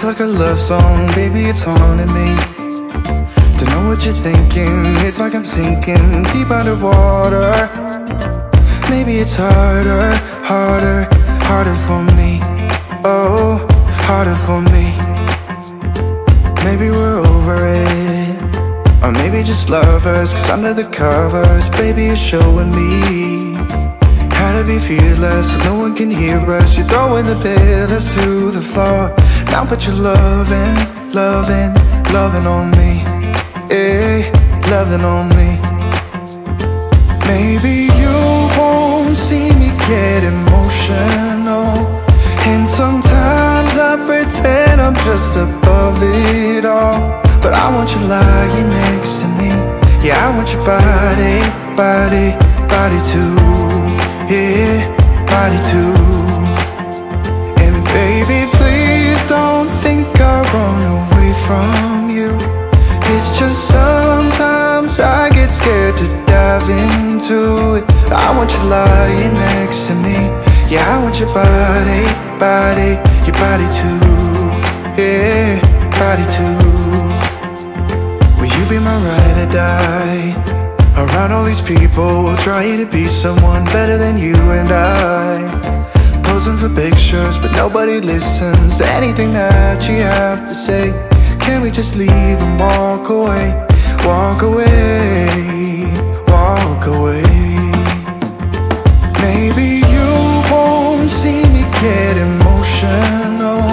just like a love song Baby, it's haunting me. Don't know what you're thinking It's like I'm sinking deep underwater. Maybe it's harder, harder, harder for me. Oh, harder for me. Maybe we're over it. Or maybe just lovers Cause under the covers Baby, you're showing me How to be fearless. So no one can hear us You're throwing the pillars through the floor Now put your loving, loving, loving on me. Eh, loving on me. Maybe you won't see me get emotional. And sometimes I pretend I'm just above it all. But I want you lying next to me. Yeah, I want your body, body, body too. Yeah, body too. And baby, I run away from you. It's just sometimes I get scared to dive into it. I want you lying next to me. Yeah, I want your body, body, your body too. Yeah, body too. Will you be my ride or die? Around all these people we'll try to be someone better than you and I Posing for pictures, but nobody listens to anything that you have to say. Can we just leave and walk away, walk away, walk away. Maybe you won't see me get emotional.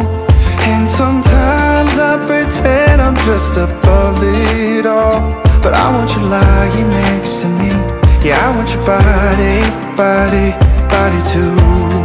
And sometimes I pretend I'm just above it all. But I want you lying next to me. Yeah, I want your body, body, body too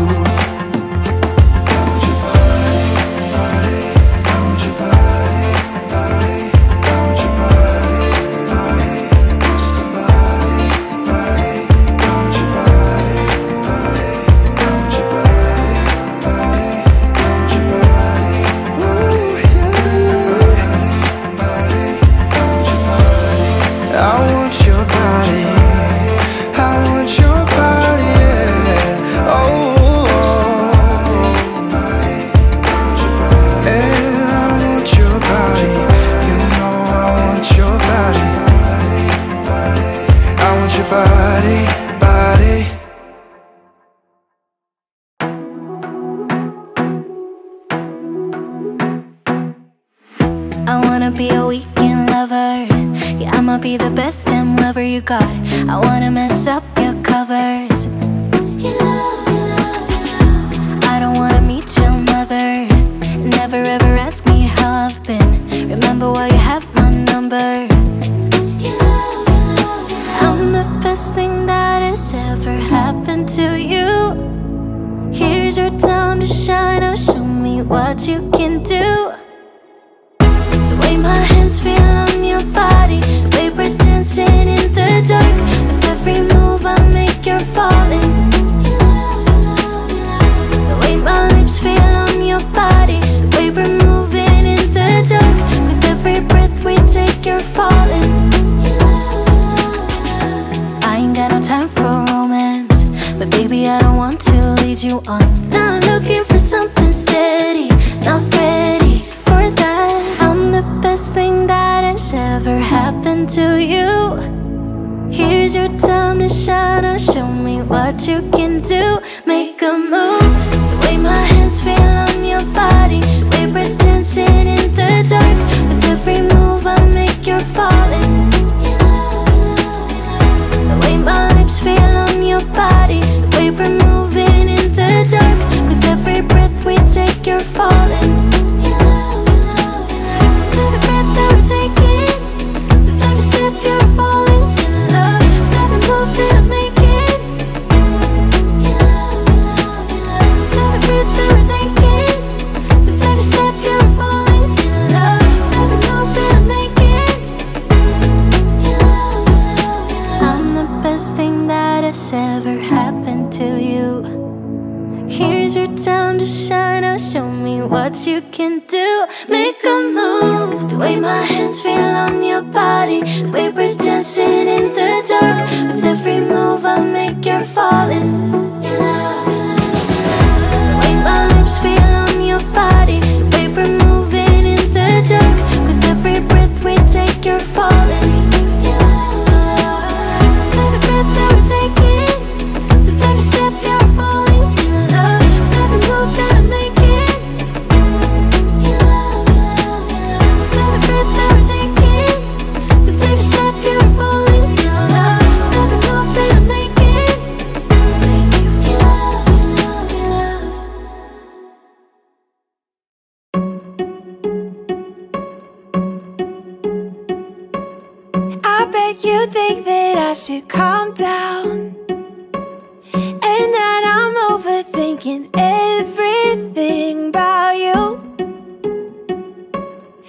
thinking everything about you.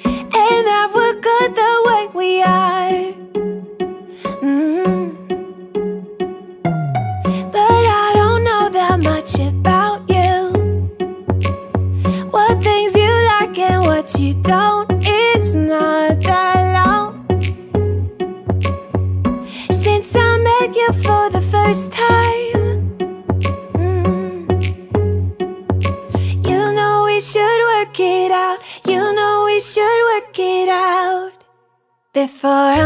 And that we're good the way we are. Mm. -hmm. But I don't know that much about you. What things you like and what you don't It's not that long. Since I met you for the first time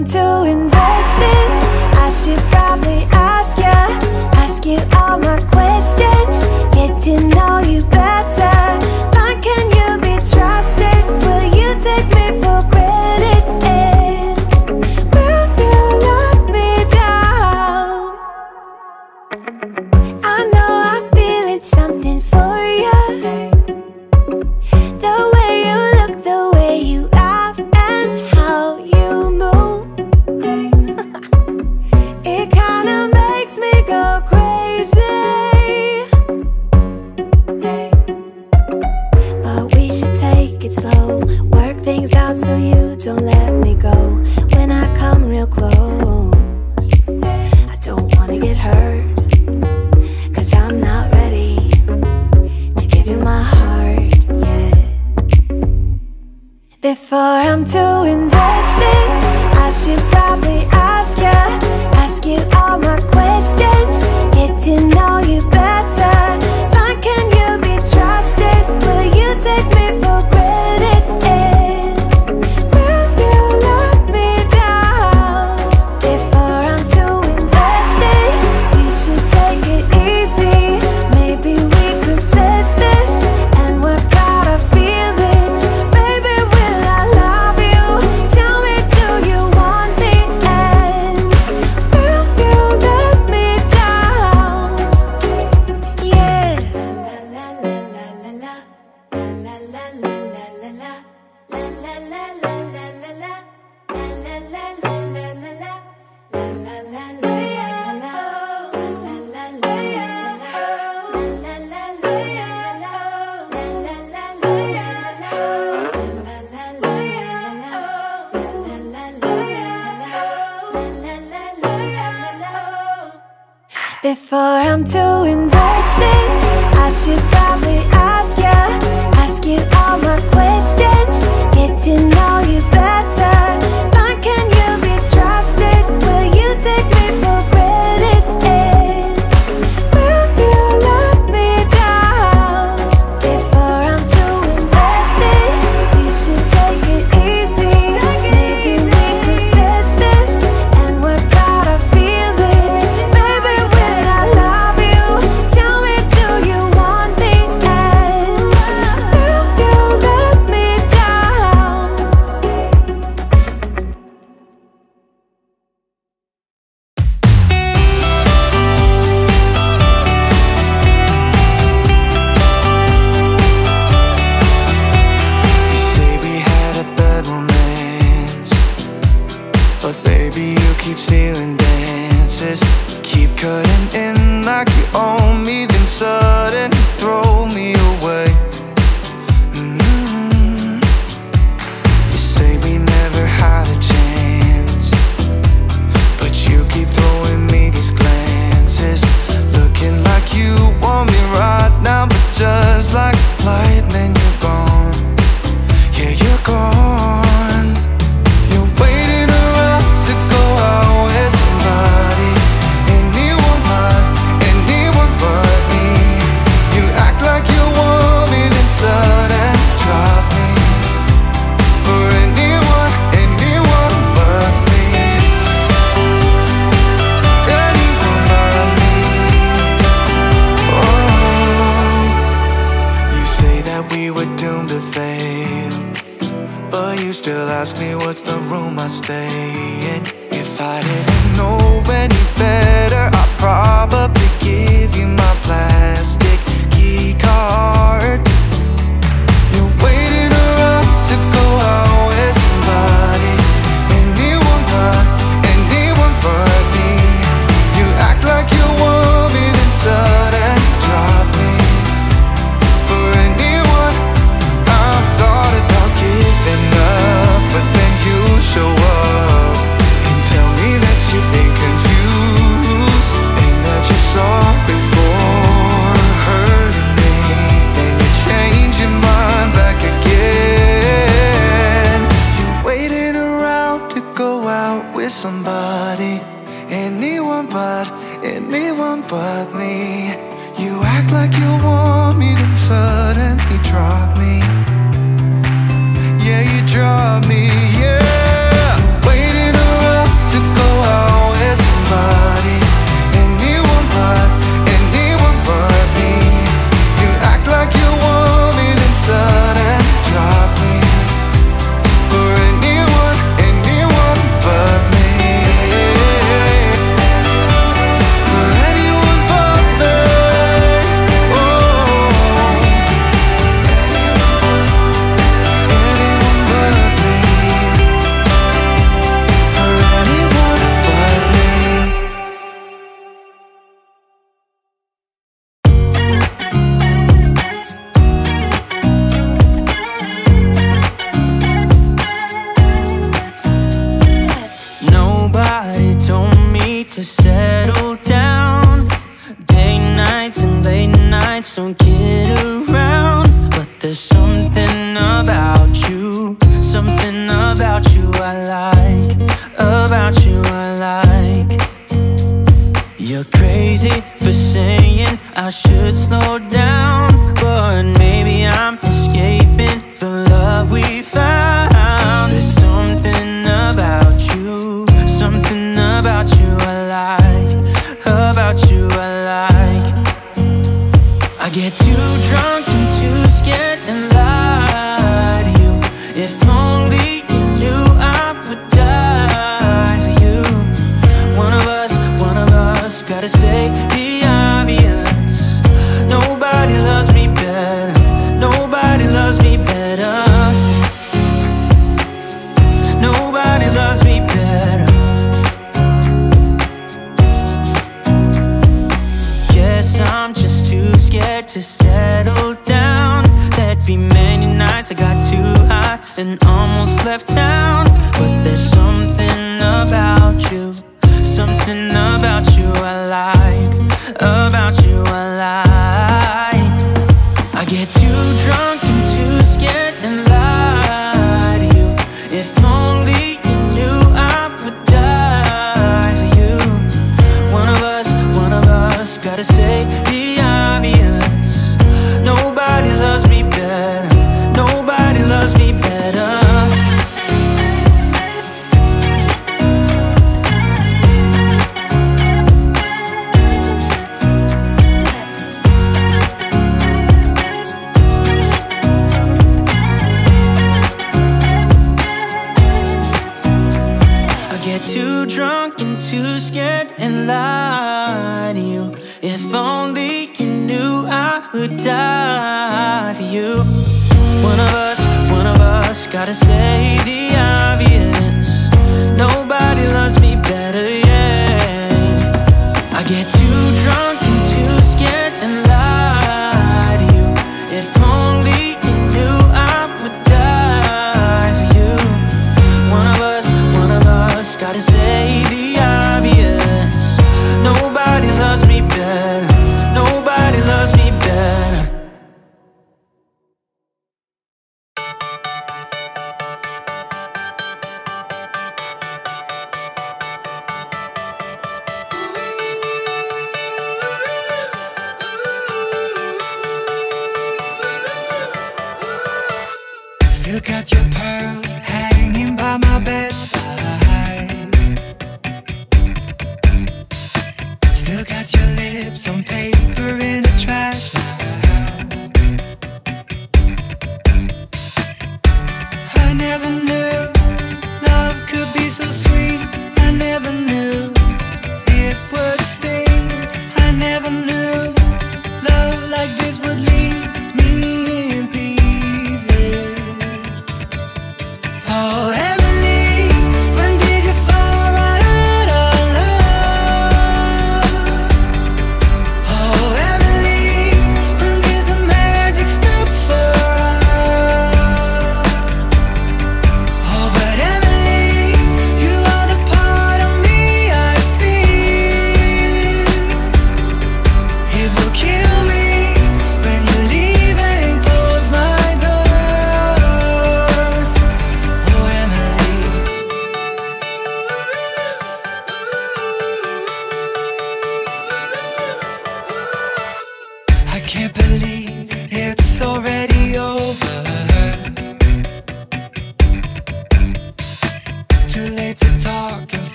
I'm too invested. I should probably ask you Ask you all my questions. Get to know you better.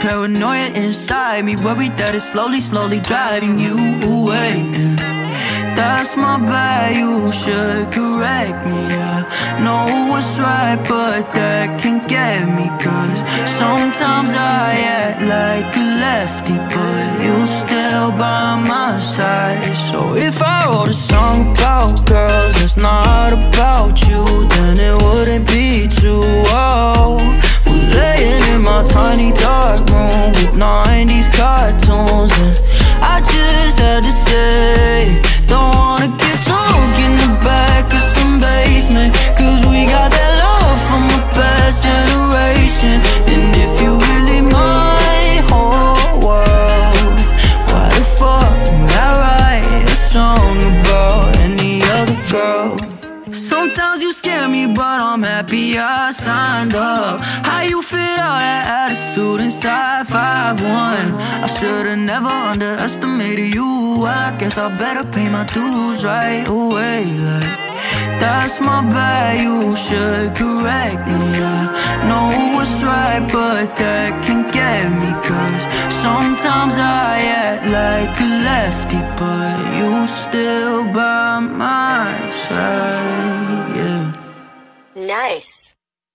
Paranoia inside me, worried that it's slowly, slowly driving you away. That's my bad, you should correct me. I know what's right, but that can get me. Cause sometimes I act like a lefty, but you're still by my side. So if I wrote a song about girls that's not about you, then it wouldn't be too old. We're laying in my tiny darkroom with 90s cartoons. And I just had to say Don't wanna get drunk in the back of some basement. Cause we got that love from the past generation. And if you really my whole world Why the fuck would I write a song about any other girl? Sometimes you scare me but I'm happy I signed up. How you fit five, one. I should've never underestimated you. I guess I better pay my dues right away. Like, that's my bad, you should correct me. I know what's right, but that can get me. Cause sometimes I act like a lefty, but you still by my side, yeah. Nice.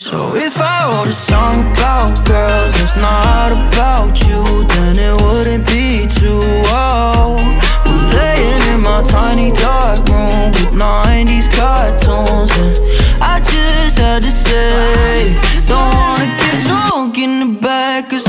So if I wrote a song about girls that's not about you, then it wouldn't be too old. We're laying in my tiny dark room with 90s cartoons, and I just had to say, don't wanna get drunk in the back of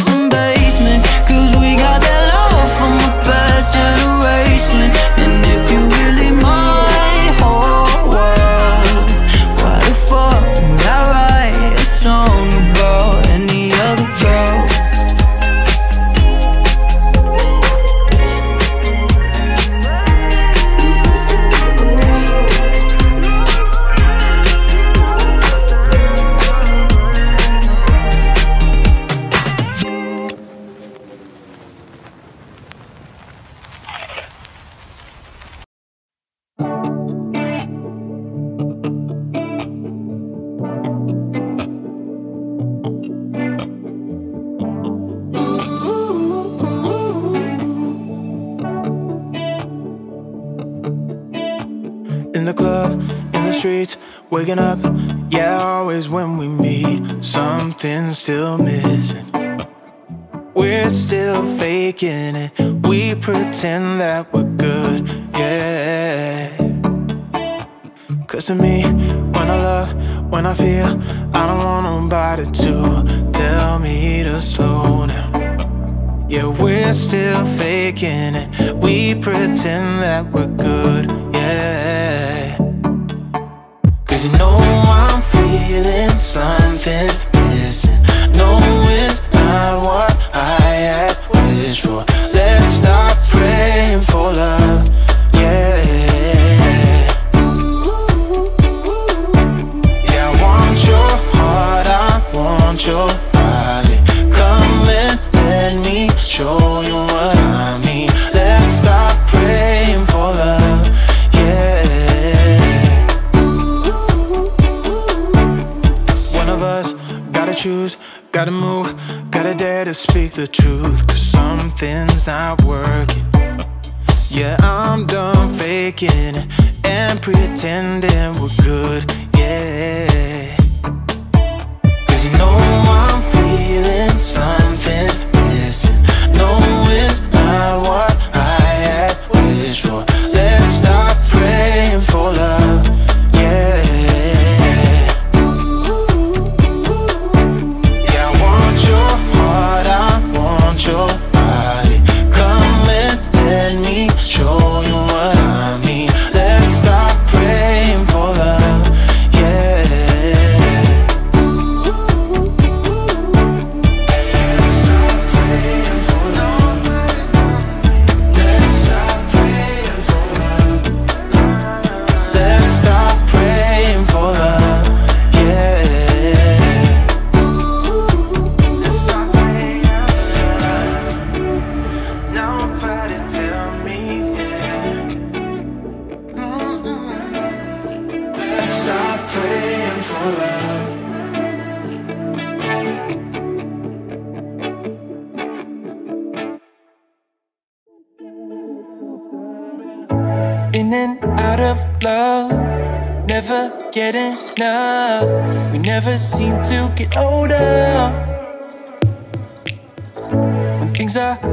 waking up. Yeah, always when we meet, something's still missing. We're still faking it. We pretend that we're good, yeah. Cause to me, when I love, when I feel, I don't want nobody to tell me to slow down. Yeah, we're still faking it. We pretend that we're good, yeah.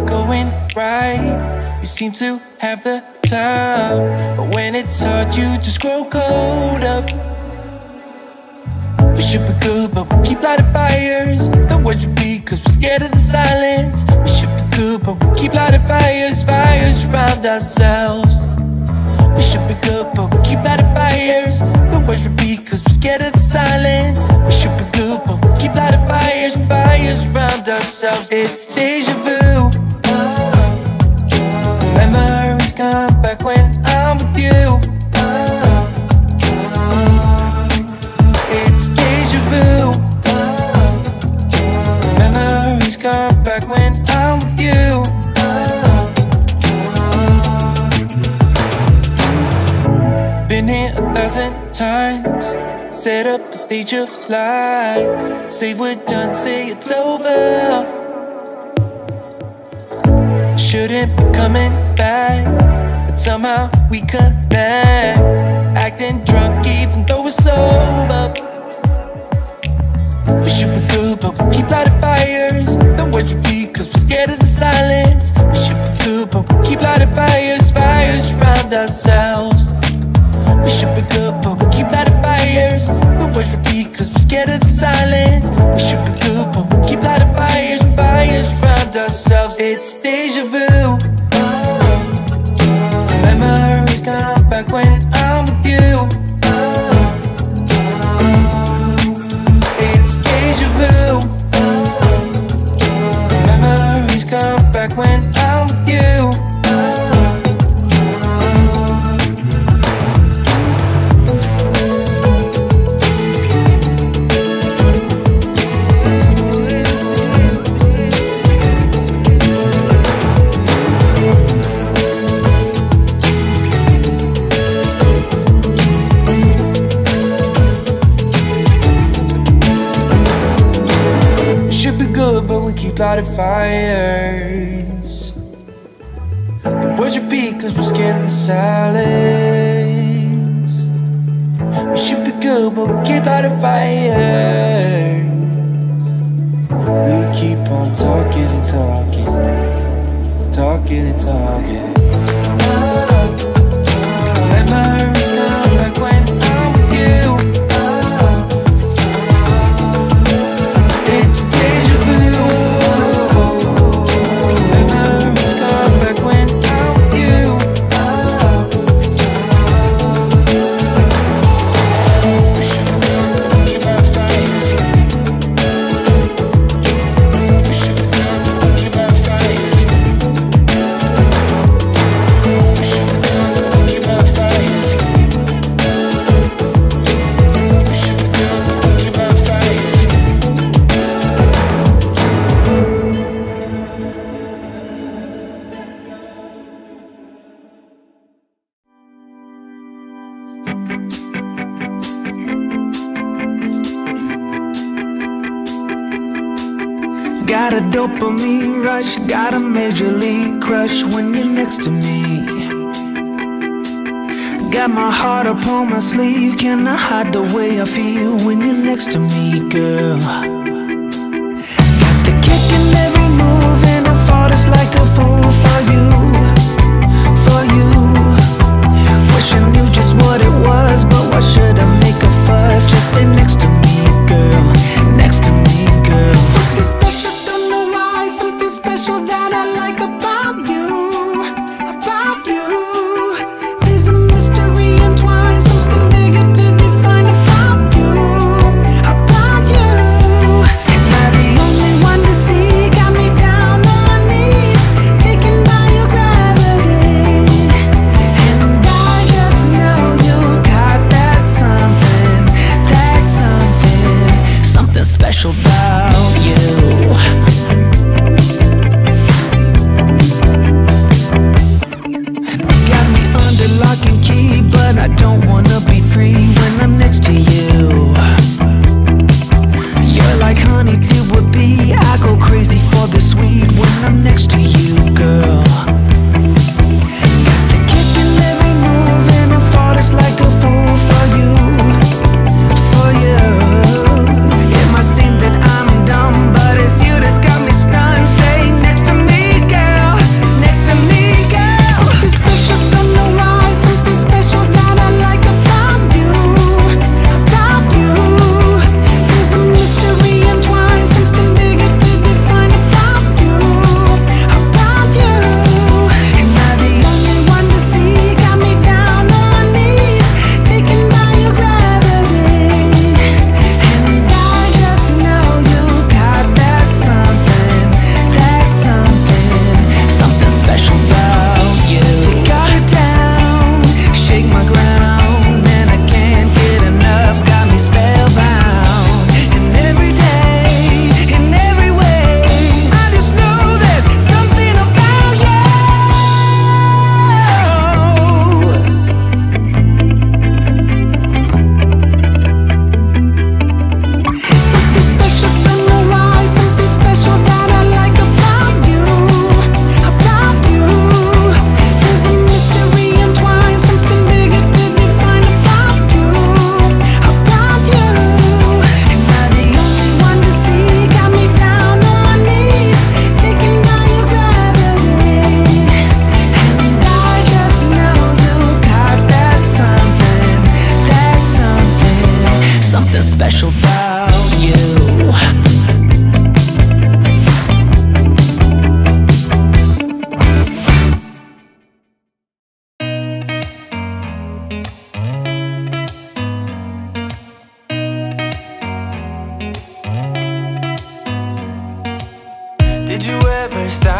Going right, you seem to have the time. But when it's hard, you just grow cold up. We should be good, but we keep lighting fires. The words repeat, cause we're scared of the silence. We should be good, but we keep lighting fires, fires around ourselves. We should be good, but we keep lighting fires. The words repeat, cause we're scared of the silence. We should be good, but we keep lighting fires, fires around ourselves. It's deja vu. come back when I'm with you. It's deja vu. Memories come back when I'm with you. Been here a thousand times. Set up a stage of lies. Say we're done, say it's over. Shouldn't be coming back, but somehow we connect. Acting drunk even though we're sober. We should be good, but we keep lighting fires. The words repeat, cause we're scared of the silence. We should be good, but we keep lighting fires, fires around ourselves. We should be good, but we keep lighting fires. The words repeat, cause we're scared of the silence. We should be good, but we keep lighting fires, fires around ourselves. It's deja vu. Oh, oh, oh. Memories come back when we keep lighting fires. The words repeat, cause we're scared of the silence. We should be good, but we keep lighting fires. We keep on talking and talking, talking and talking. League when you're next to me. Got my heart upon my sleeve, can I hide the way I feel when you're next to me, girl? Got the kick in every move, and I fought it's like a fool for you,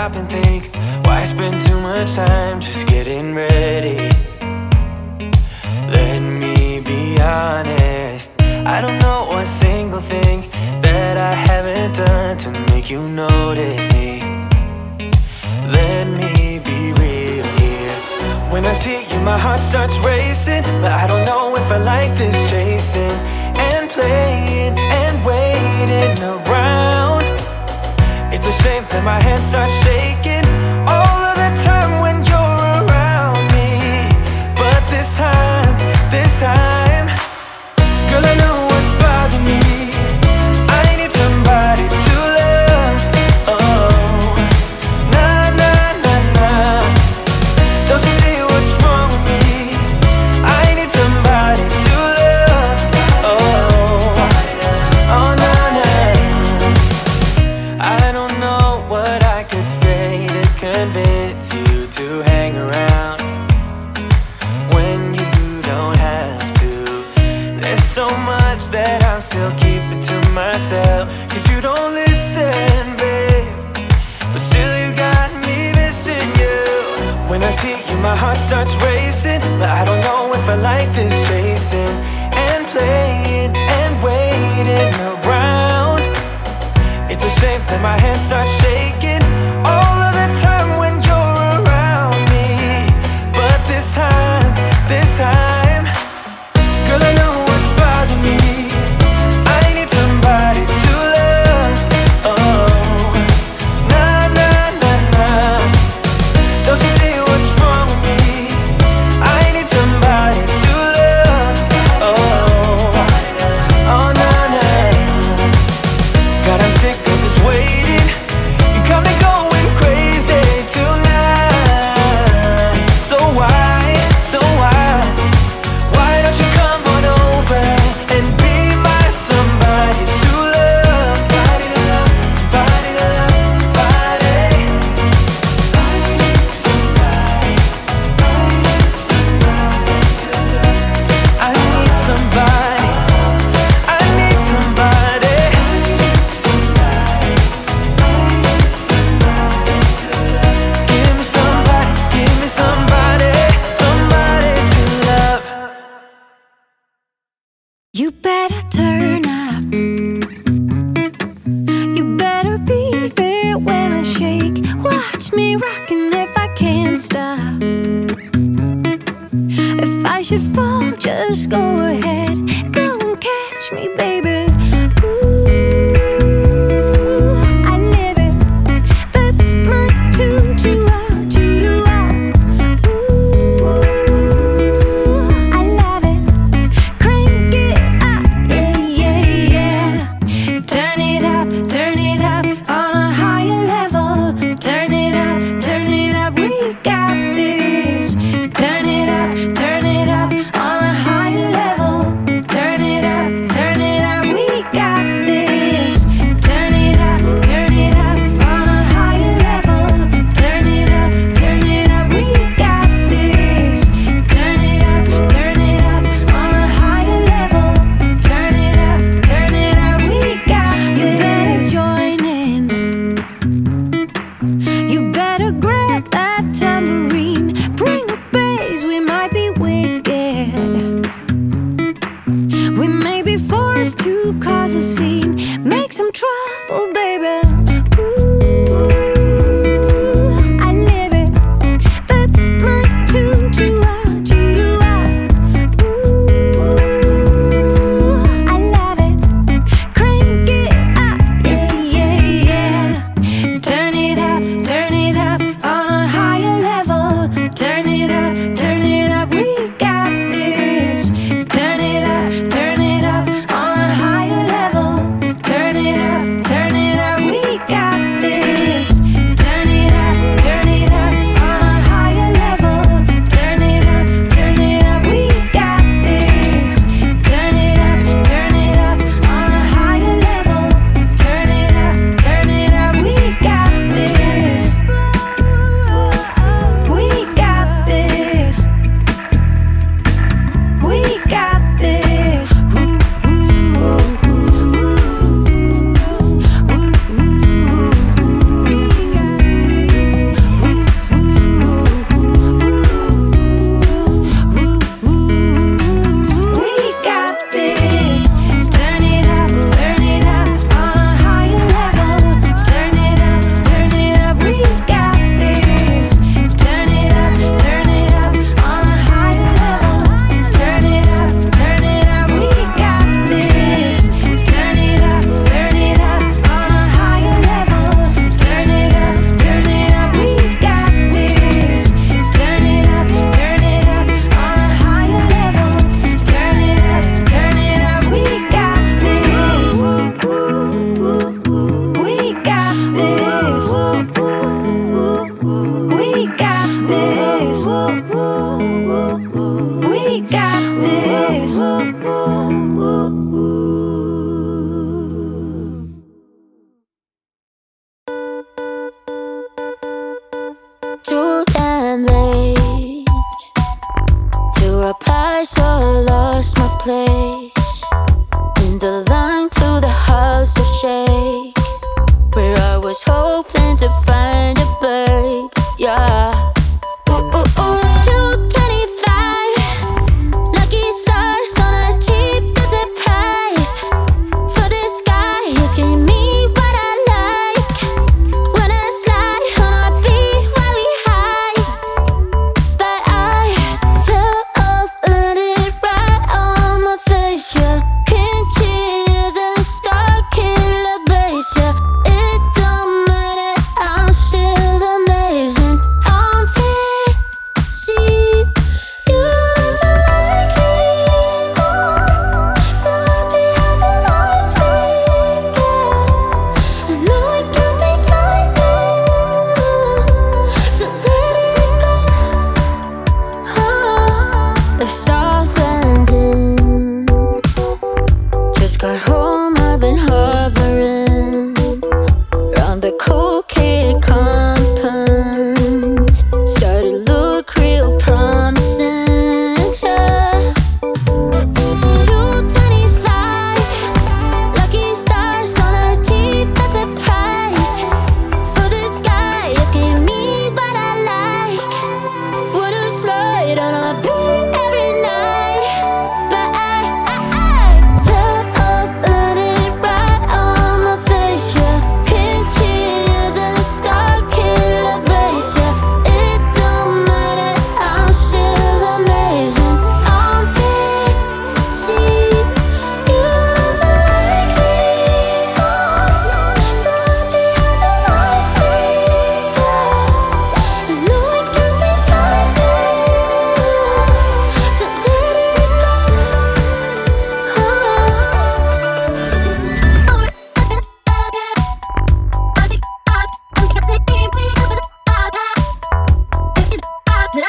stop and think Why spend too much time just getting ready. Let me be honest I don't know a single thing That I haven't done to make you notice me. Let me be real here. When I see you my heart starts racing But I don't know if I like this chasing And playing. ashamed that my hands start shaking. starts racing But I don't know if I like this chasing. And playing and waiting around. It's a shame that my hands start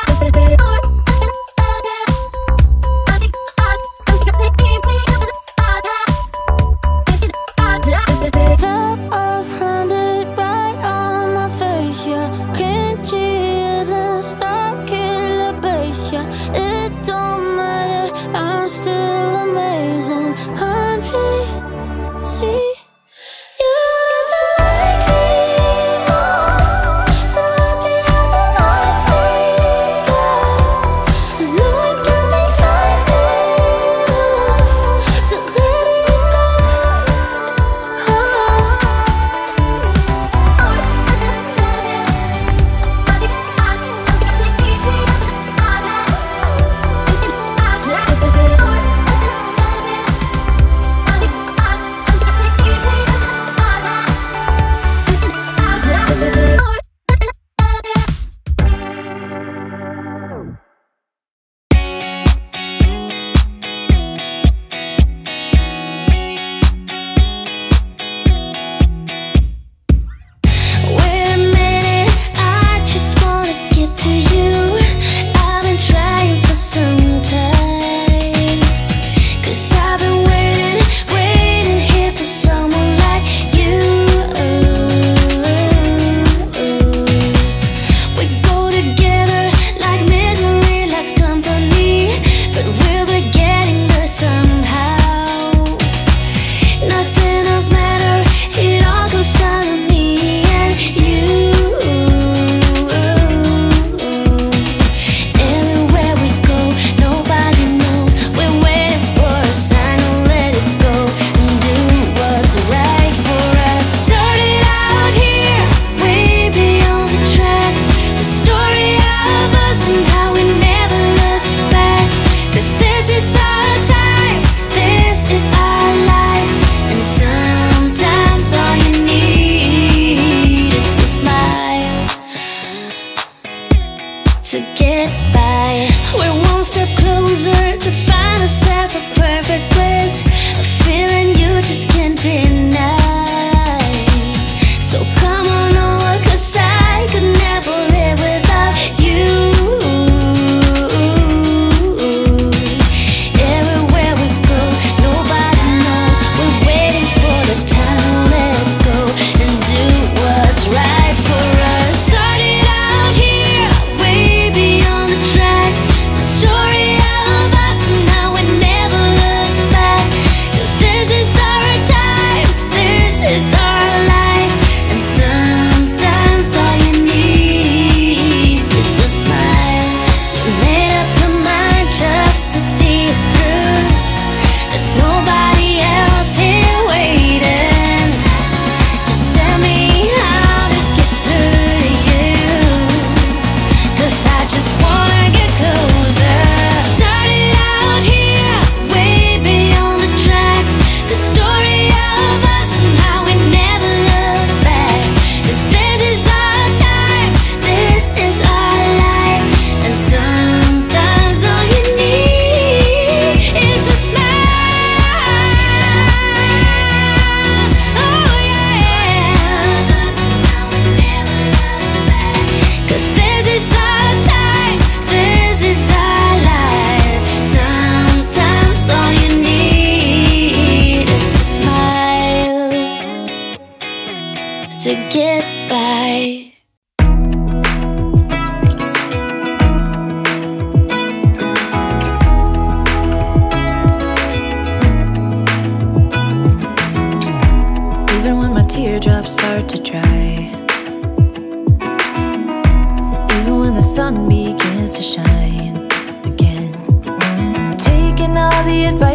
Fell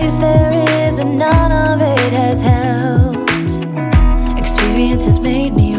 the there is, and none of it has helped. Experience has made me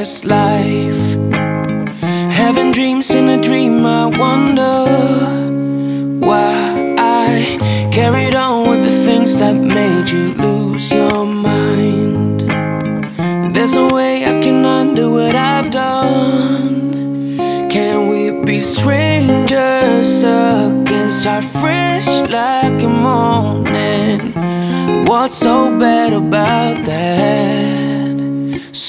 past life. Having dreams in a dream, I wonder why I carried on with the things that made you lose your mind. There's no way I can undo what I've done. Can we be strangers again? Start fresh like a morning. What's so bad about that?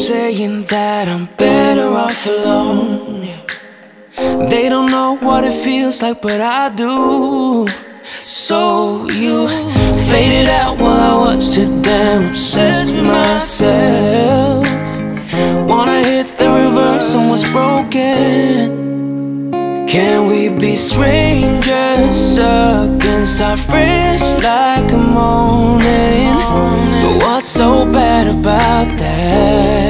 saying that I'm better off alone. They don't know what it feels like, but I do. So you faded out while I was too damn obsessed with myself. Wanna hit the reverse on what's broken. Can we be strangers again? Start fresh like a morning. What's so bad about that?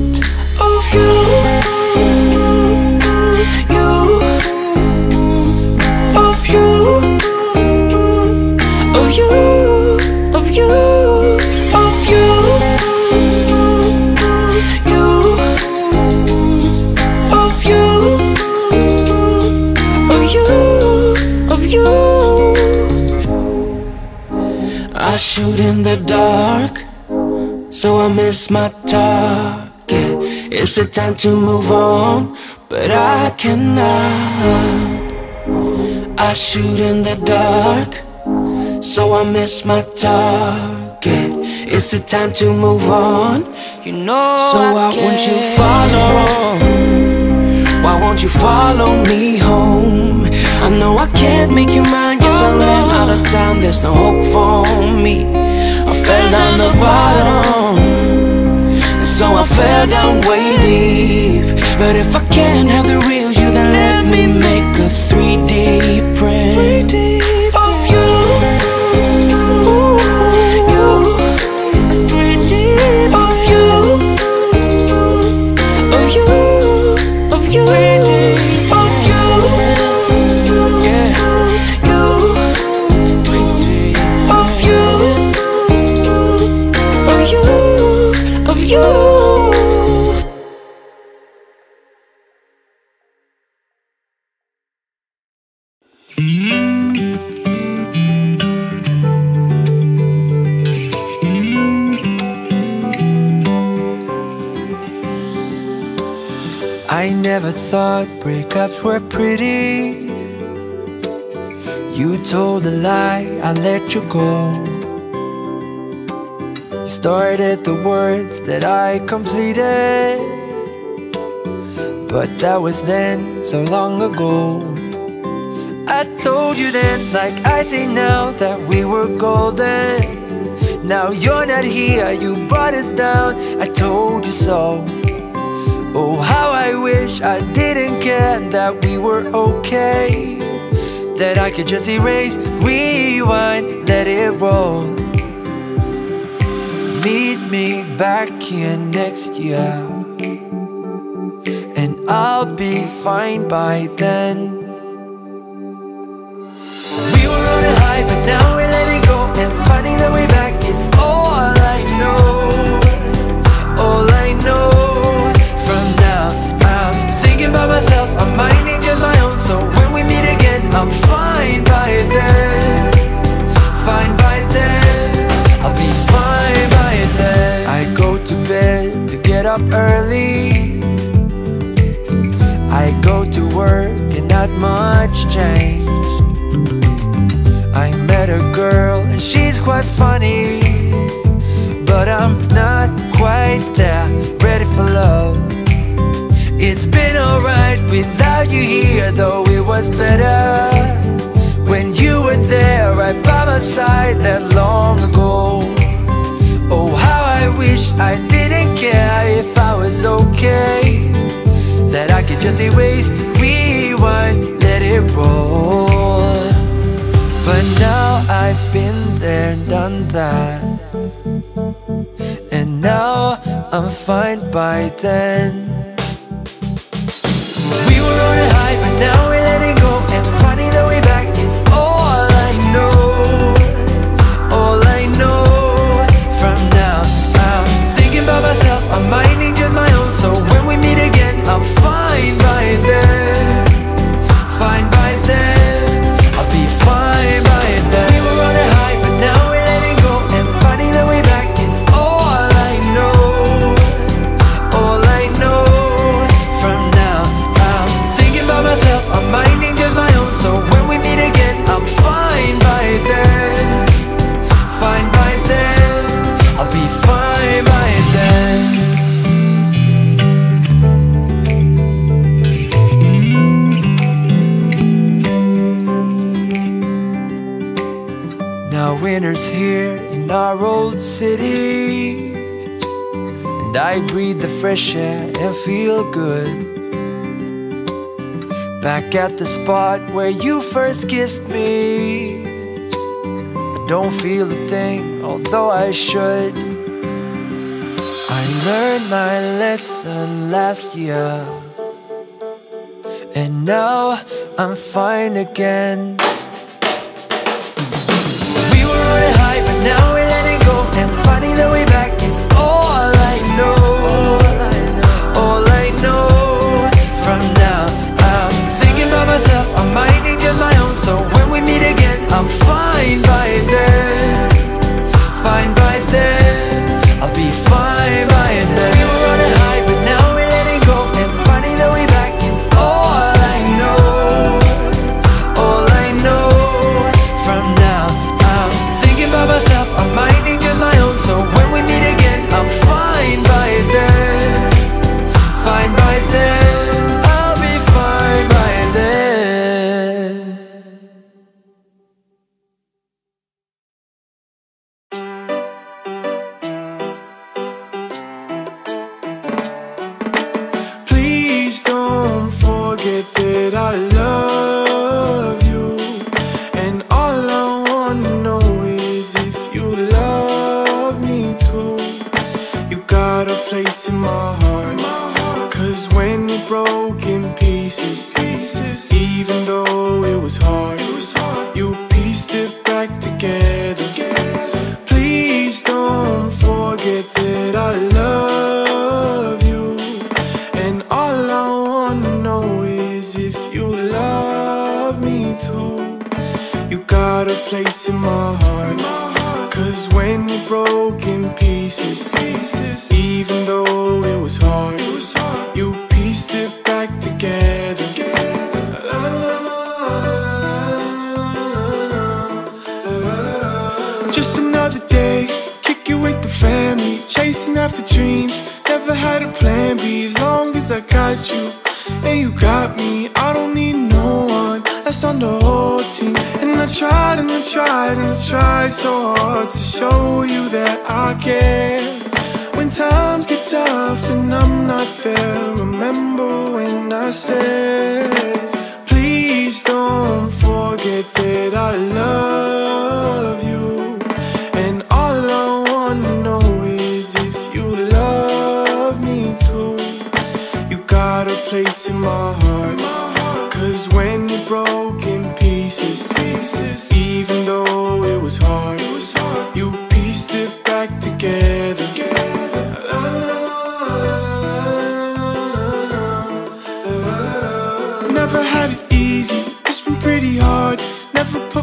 I shoot in the dark So I miss my target. It's a time to move on But I cannot. I shoot in the dark So I miss my target. It's a time to move on. You know So why won't you follow? Why won't you follow me home? I know I can't make you mine somewhere out of town, there's no hope for me. I fell down the bottom, and so I fell down way deep. But if I can't have the real you, then let me make a 3D print. 3D thought breakups were pretty. You told a lie, I let you go. You started the words that I completed. But that was then, so long ago. I told you then, like I say now, that we were golden. Now you're not here, you brought us down. I told you so. Oh, how I wish I didn't care that we were okay. That I could just erase, rewind, let it roll. Meet me back here next year. And I'll be fine by then. Much change. I met a girl and she's quite funny. But I'm not quite there, ready for love. It's been alright without you here, though it was better when you were there right by my side that long ago. Oh, how I wish I didn't care if I was okay. That I could just erase, rewind, let it roll. But now I've been there, and done that. And now I'm fine by then. We were on a high, but now we're And I breathe the fresh air and feel good. Back at the spot where you first kissed me. I don't feel a thing, although I should. I learned my lesson last year. And now I'm fine again.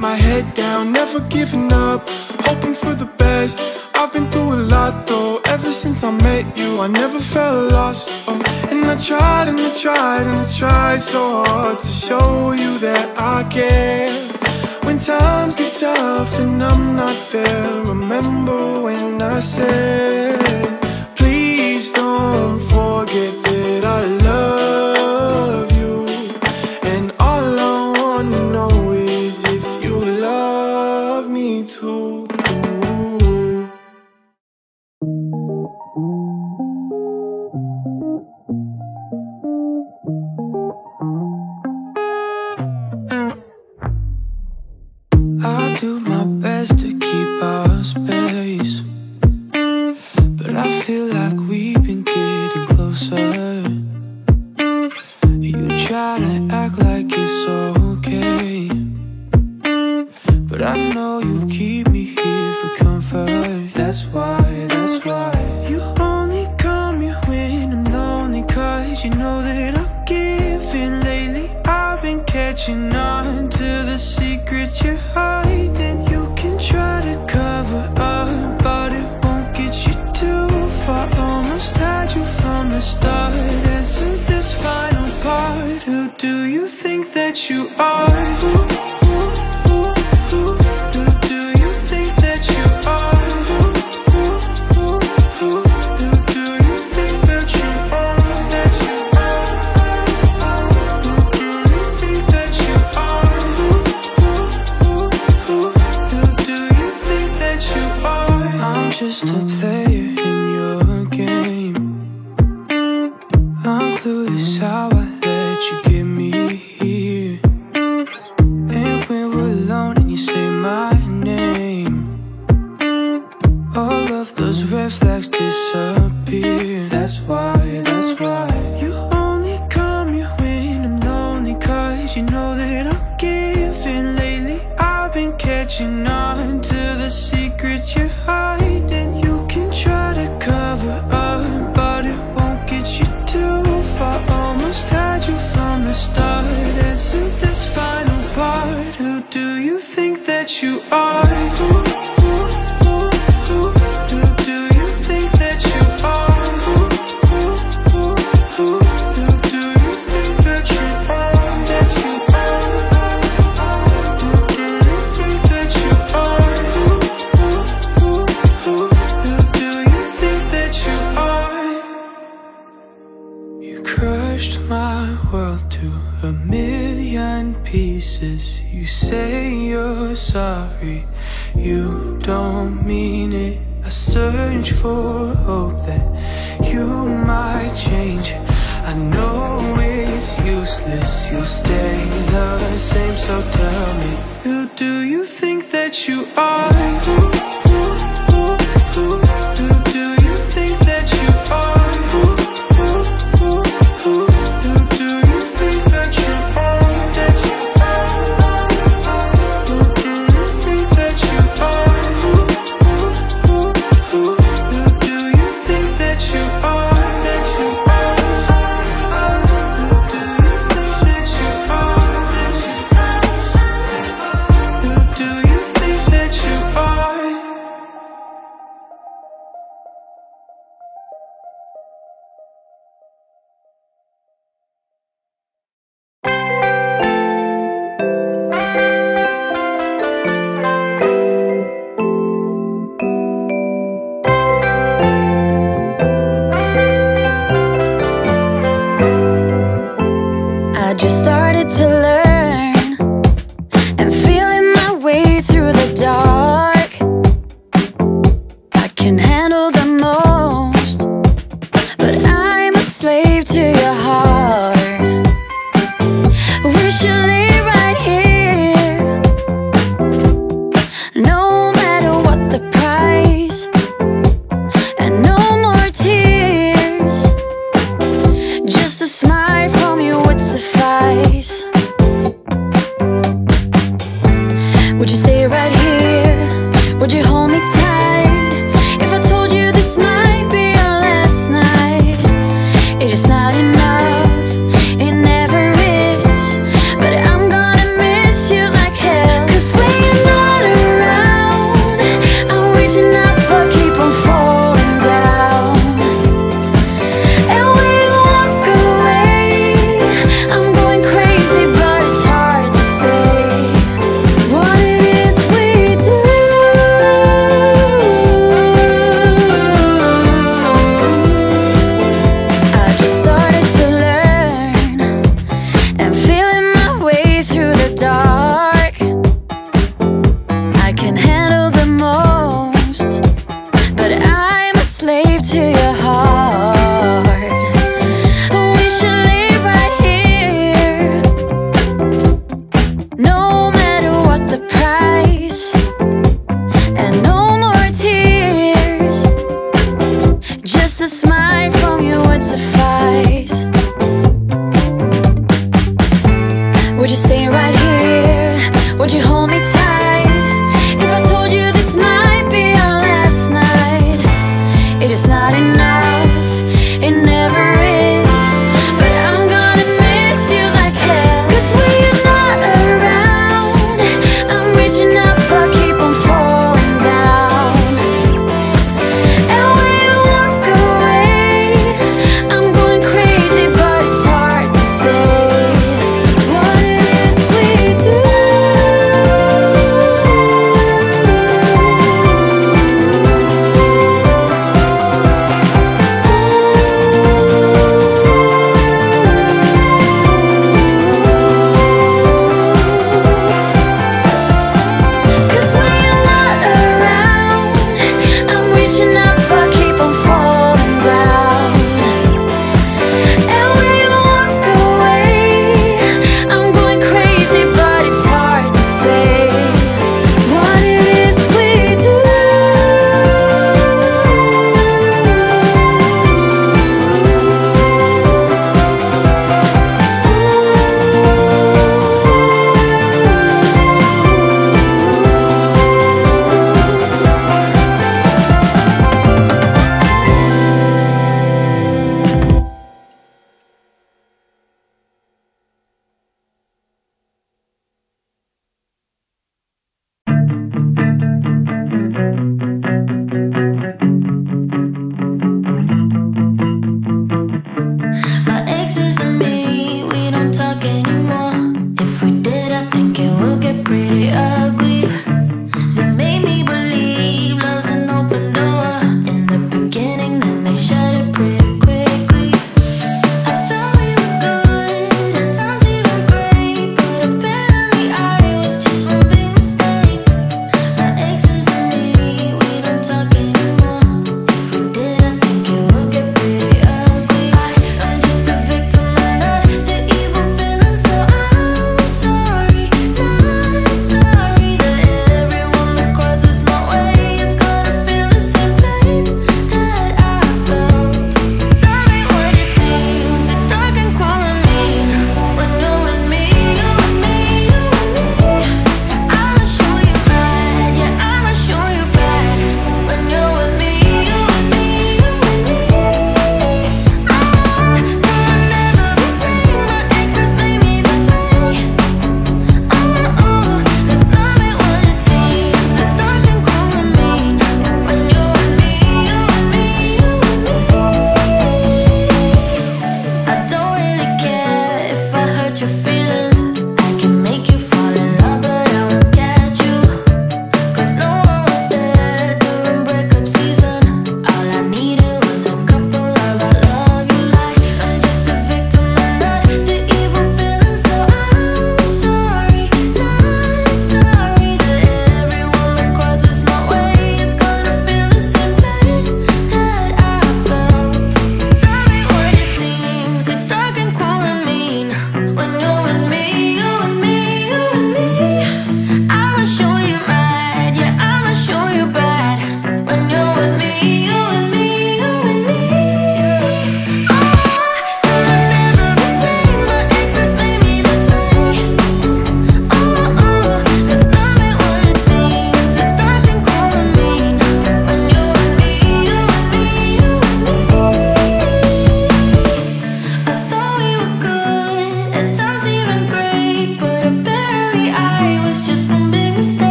my head down, never giving up Hoping for the best. I've been through a lot though Ever since I met you, I never felt lost oh, And I tried and I tried and I tried so hard To show you that I care. When times get tough and I'm not there Remember when I said Please don't forget that's why